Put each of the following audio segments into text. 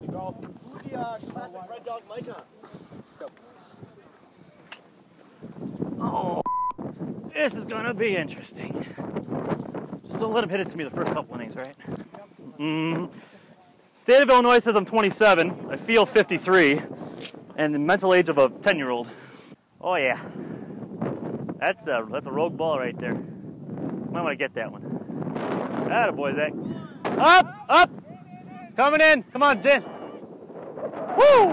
The uh, classic Red Dog? Oh, this is gonna be interesting. Just don't let him hit it to me the first couple innings, right? Mm. State of Illinois says I'm 27. I feel 53, and the mental age of a 10 year old. Oh yeah, that's a that's a rogue ball right there. Might want to get that one. Atta boy, Zach. Up, up. Coming in. Come on, Dan. Woo!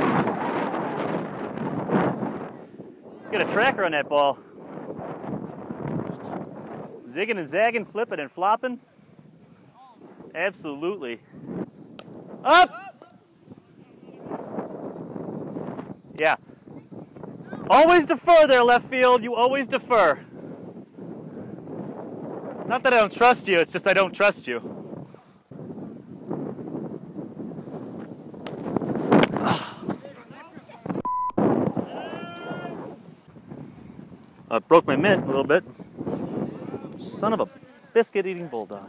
Get a tracker on that ball. Zigging and zagging, flipping and flopping. Absolutely. Up! Yeah. Always defer there, left field. You always defer. Not that I don't trust you, it's just I don't trust you. I broke my mitt a little bit. Son of a biscuit eating bulldog.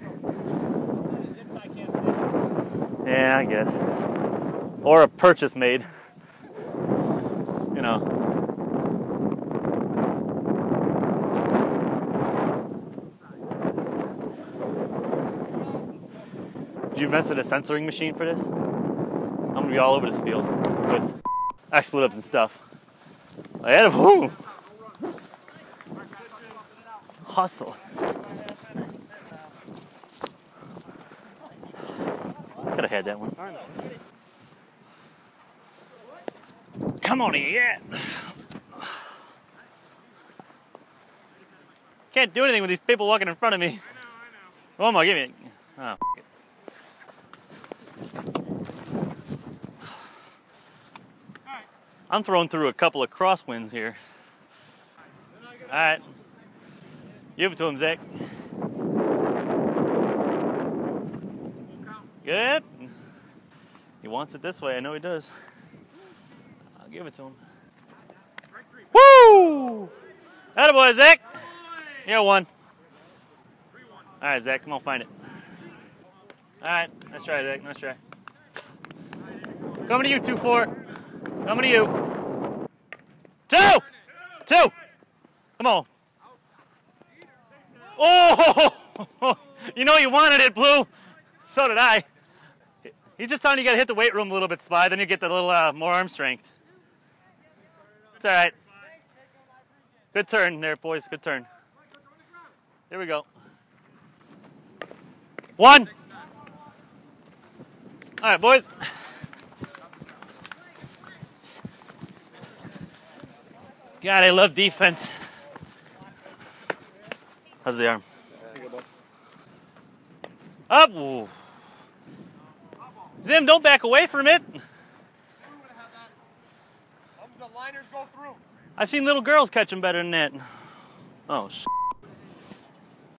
Yeah, I guess. Or a purchase made. You know. Did you invent a censoring machine for this? I'm gonna be all over this field with expletives and stuff. I had a whoo. Hustle. Could have had that one. Come on here, yeah. Can't do anything with these people walking in front of me. Oh my, give me. Oh. I'm throwing through a couple of crosswinds here. All right. Give it to him, Zach. Good. He wants it this way. I know he does. I'll give it to him. Woo! Attaboy, Zach. Got one. All right, Zach. Come on, find it. All right. Nice try, Zach. Nice try. Coming to you, 2-4. Coming to you. Two! Two! Come on. Oh! You know you wanted it, Blue. So did I. He's just telling you, you gotta hit the weight room a little bit, Spy. Then you get the little uh, more arm strength. It's all right. Good turn there, boys. Good turn. Here we go. One. All right, boys. God, I love defense. How's the arm? Up. Ooh. Zim, don't back away from it. The liners go through. I've seen little girls catch them better than that. Oh, sh-